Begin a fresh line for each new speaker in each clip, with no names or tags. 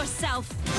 yourself!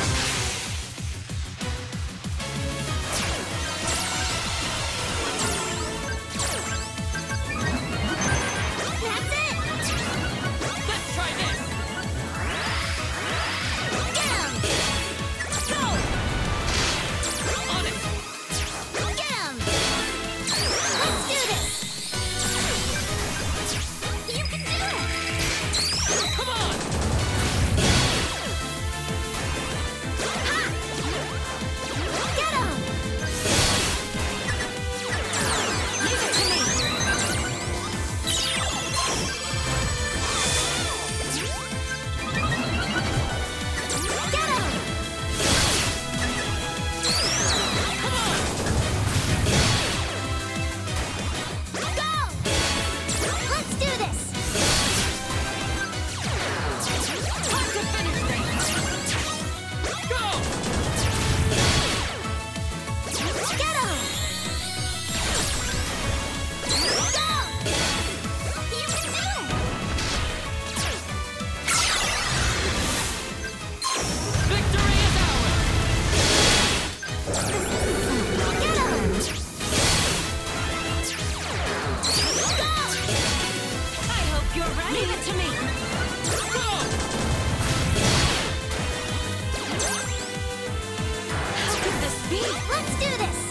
Let's
do this!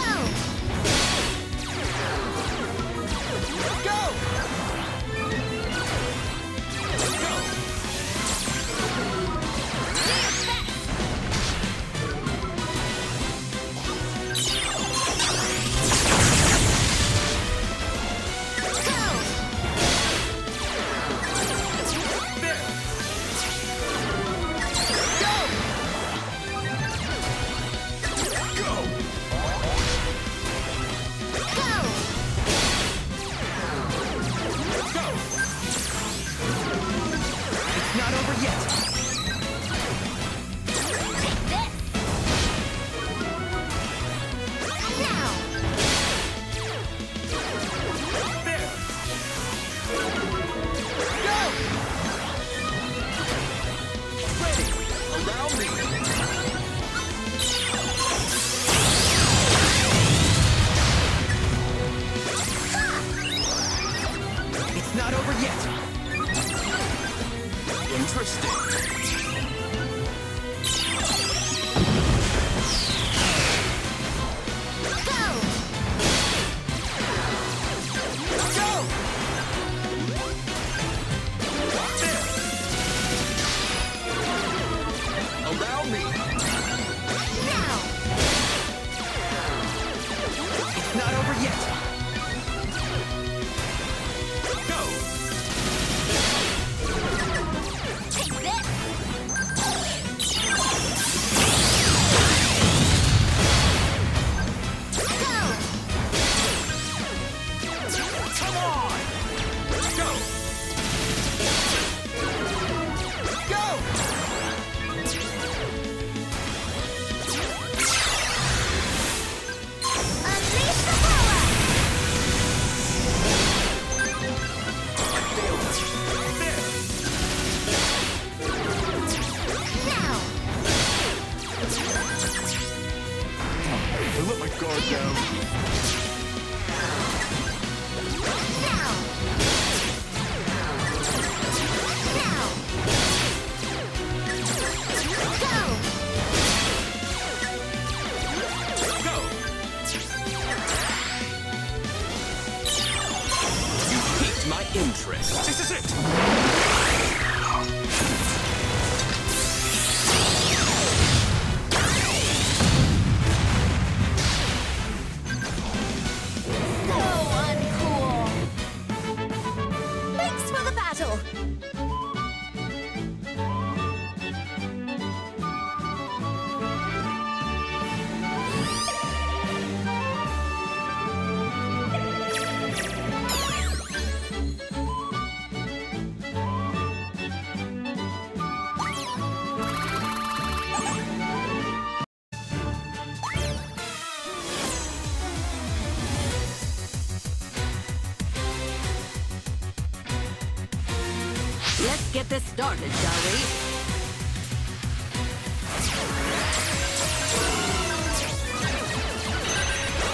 get this
started, shall we?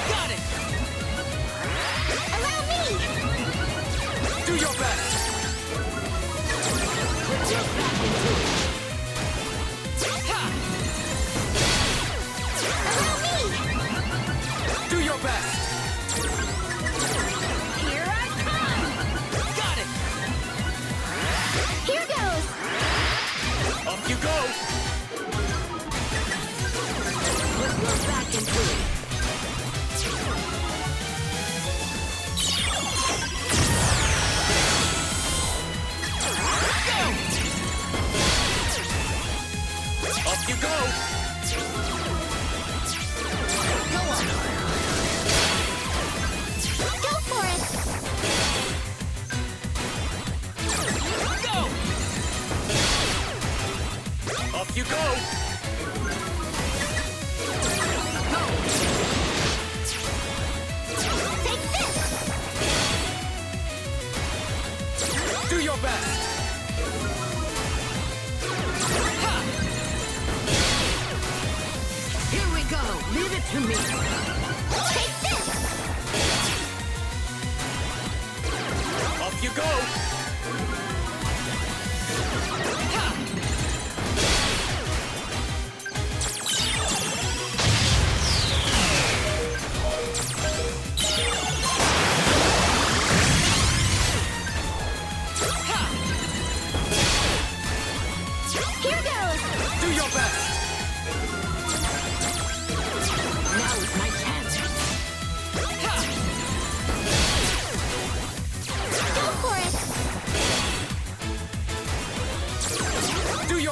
Got it!
Allow me!
Do your best! Back!
Allow me!
Do your best! Thank you.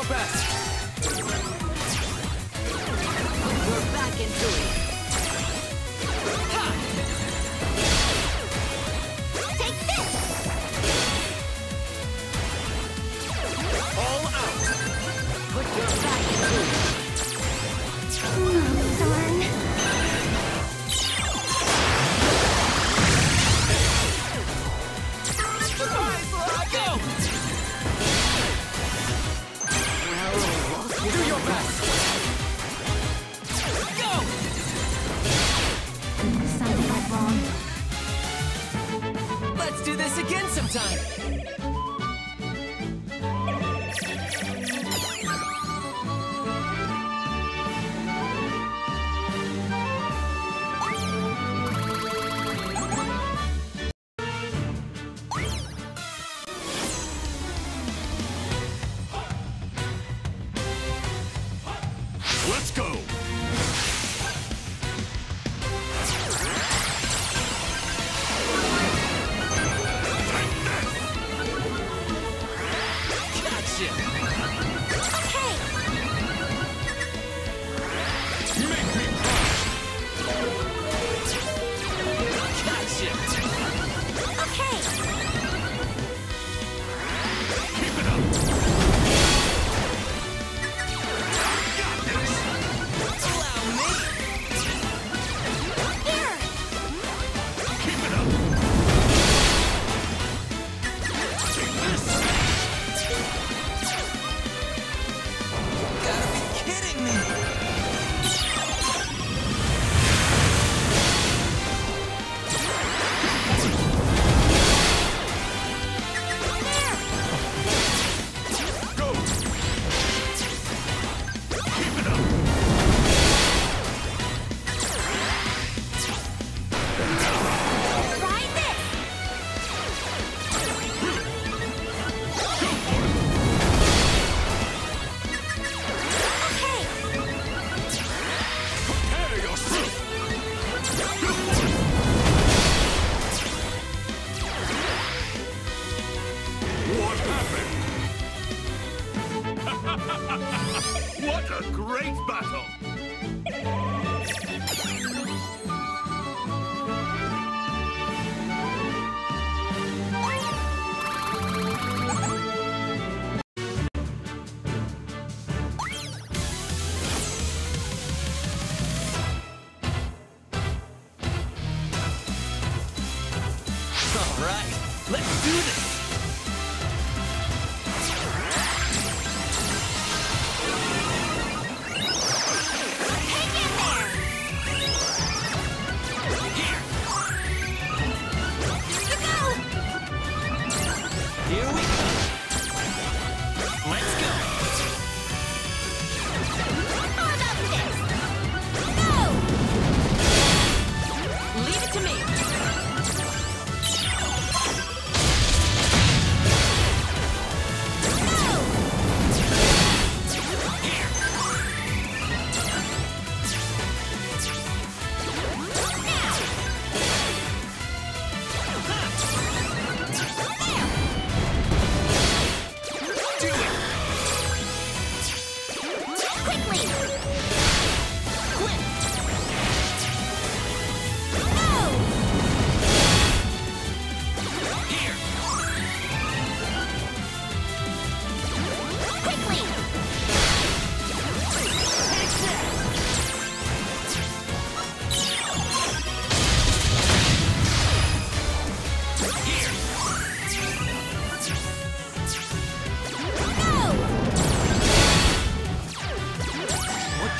best. We're back into it.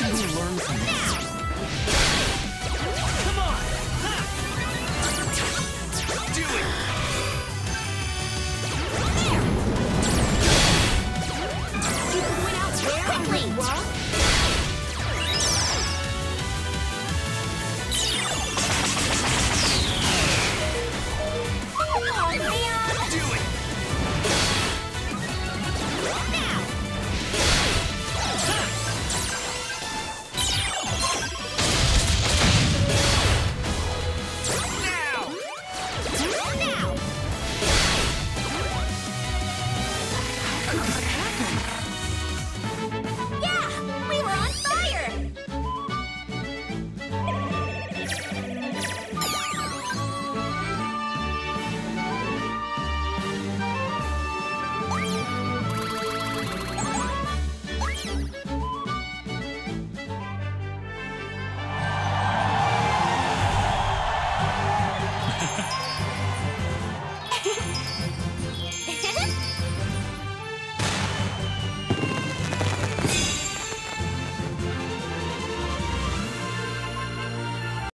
Come on! Do
it!